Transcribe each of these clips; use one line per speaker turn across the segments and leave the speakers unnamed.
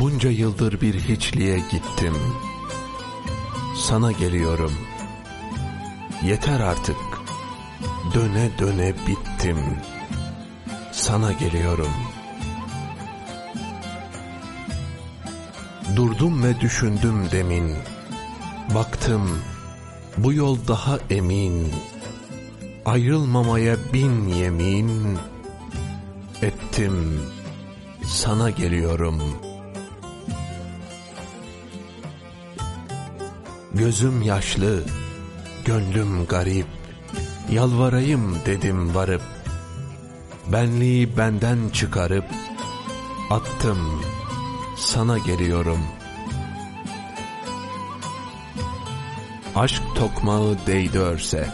Bunca yıldır bir hiçliğe gittim. Sana geliyorum. Yeter artık. Döne döne bittim. Sana geliyorum. Durdum ve düşündüm demin. Baktım bu yol daha emin. Ayrılmamaya bin yemin ettim. Sana geliyorum.'' Gözüm yaşlı, gönlüm garip, yalvarayım dedim varıp, benliği benden çıkarıp, attım, sana geliyorum. Aşk tokmağı değdi örse,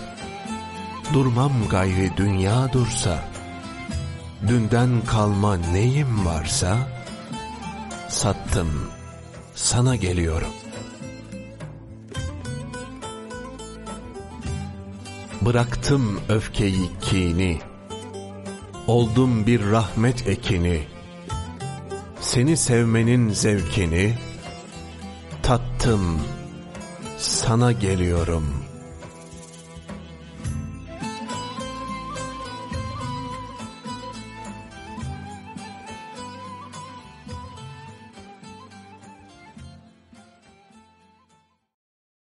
durmam gayri dünya dursa, dünden kalma neyim varsa, sattım, sana geliyorum.'' Bıraktım öfkeyi kini, Oldum bir rahmet ekini, Seni sevmenin zevkini, Tattım, sana geliyorum.''